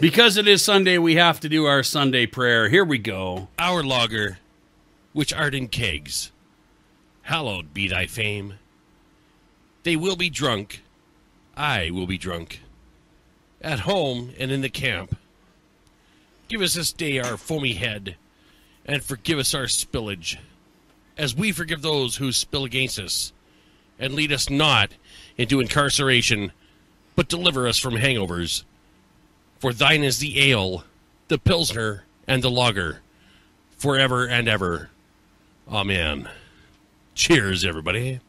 Because it is Sunday, we have to do our Sunday prayer. Here we go. Our lager, which art in kegs, hallowed be thy fame. They will be drunk, I will be drunk, at home and in the camp. Give us this day our foamy head, and forgive us our spillage, as we forgive those who spill against us, and lead us not into incarceration, but deliver us from hangovers. For thine is the ale, the pilsner, and the lager, forever and ever. Amen. Cheers, everybody.